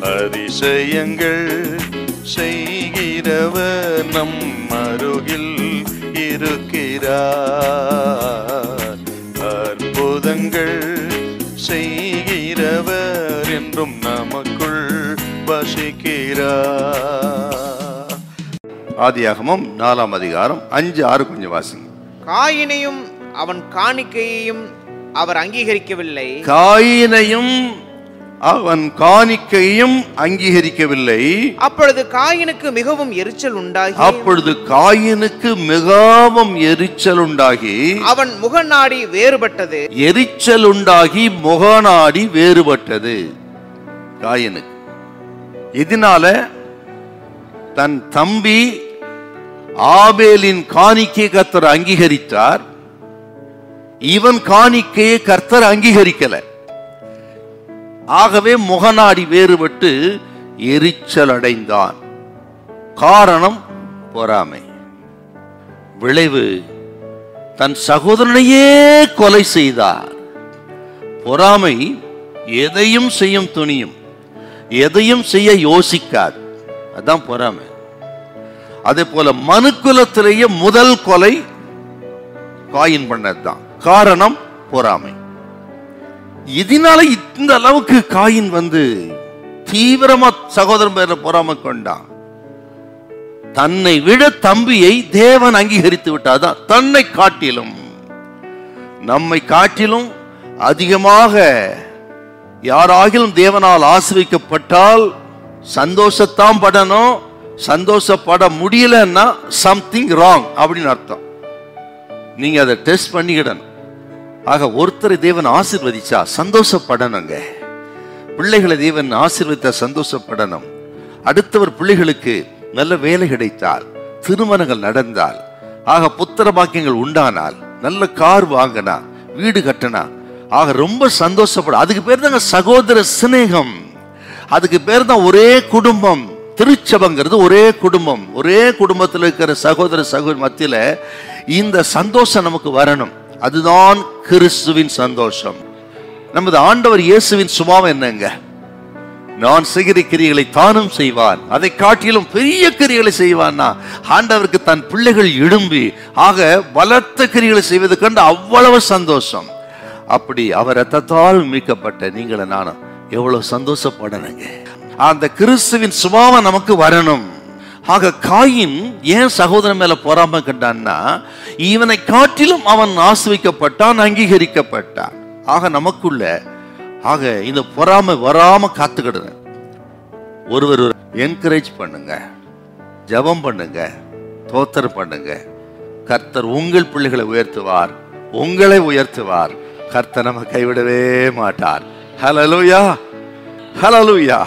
அதிசயங்கள் செய்கிறவர் நம் அருகில் இருக்கிறார். அற்புதங்கள் செய்கிறவர் என்றும் நமக்குள் வசிக்கிறார். ஆதியாகமம் நாலாம் அதிகாரம் அஞ்சு ஆறு கொஞ்சம் வாசிங்க. காயினையும் அவன் காணிக்கையையும் அவர் அங்கீகரிக்கவில்லை. காயினையும் அவன் காணிக்கையும் அங்கீகரிக்கவில்லை. அப்பொழுது காயினுக்கு மிகவும் எரிச்சல் உண்டாகி அப்பொழுது காயினுக்கு மிகவும் எரிச்சல் உண்டாகி அவன் முகநாடி வேறுபட்டது. எரிச்சல் உண்டாகி முகநாடி வேறுபட்டது. காயினுக்கு. இதனால தன் தம்பி ஆபேலின் காணிக்கை கர்த்தர் அங்கீகரித்தார். இவன் காணிக்கையை கர்த்தர் அங்கீகரிக்கல. ஆகவே முகநாடி வேறுபட்டு எரிச்சல் அடைந்தான் காரணம் பொறாமை. விளைவு தன் சகோதரனையே கொலை செய்தார். பொறாமை எதையும் செய்யும் துணியும் எதையும் செய்ய யோசிக்காது. அதான் பொறாமை. அதே போல மனுக்குலத்திலேயே முதல் கொலை காயின் பண்ணதுதான். காரணம் பொறாமை. இதனால இந்த அளவுக்கு காயின் வந்து தீவிரமா சகோதரன் பேர பொறாமை கொண்டான். தன்னை விட தம்பியை தேவன் அங்கீகரித்து விட்டாதான் தன்னை காட்டிலும். நம்மை காட்டிலும் அதிகமாக யாராகிலும் தேவனால் ஆசிரிக்கப்பட்டால் சந்தோஷத்தான் படணும் சந்தோஷப்பட முடியலன்னா சம்திங் ராங் அப்படின்னு அர்த்தம். நீங்க அதை டெஸ்ட் பண்ணிக்கிடணும். ஆக ஒருத்தரை தேவன் ஆசிர்வதிச்சா சந்தோஷப்படணுங்க. பிள்ளைகளை தேவன் ஆசிர்வதித்த சந்தோஷப்படணும். அடுத்தவர் பிள்ளைகளுக்கு நல்ல வேலை கிடைத்தால் திருமணங்கள் நடந்தால் ஆக புத்திர பாக்கியங்கள் உண்டானால் நல்ல கார் வாங்கினா வீடு கட்டினா ஆக ரொம்ப சந்தோஷப்பட அதுக்கு பேர் தாங்க சகோதர சிநேகம். அதுக்கு பேர் தான் ஒரே குடும்பம். திருச்சபங்கிறது ஒரே குடும்பம். ஒரே குடும்பத்தில் இருக்கிற சகோதர சகோதரி மத்தியில் இந்த சந்தோஷம் நமக்கு வரணும். அதுதான் கிறிஸ்துவின் சந்தோஷம். நமது ஆண்டவர் இயேசுவின் சுபாவம் என்னங்க? நான் செய்கிற கிரிகளை தானும் செய்வான். அதை காட்டிலும் பெரிய கிரிகளை செய்வான்னா ஆண்டவருக்கு தன் பிள்ளைகள் எழும்பி ஆக பலத்த கிரிகளை செய்வது கண்டு அவ்வளவு சந்தோஷம். அப்படி அவர் ரத்தத்தால் மீட்கப்பட்ட நீங்களை நானும் எவ்வளவு சந்தோஷப்படணுங்க. அந்த கிறிஸ்துவின் சுபாவம் நமக்கு வரணும். ஆக காயின் ஏன் சகோதரன் மேல பொறாம கண்டான்னா இவனை காட்டிலும் அவன் ஆசிரிக்கப்பட்டான் அங்கீகரிக்கப்பட்டான். ஆக நமக்குள்ள ஆக இந்த பொறாமை வராம காத்துக்கிடுங்க ஒருவர் என்கரேஜ் பண்ணுங்க ஜெபம் பண்ணுங்க தோத்தர் பண்ணுங்க. கர்த்தர் உங்கள் பிள்ளைகளை உயர்த்துவார் உங்களை உயர்த்துவார். கர்த்தர் நம்ம கைவிடவே மாட்டார். Hallelujah hallelujah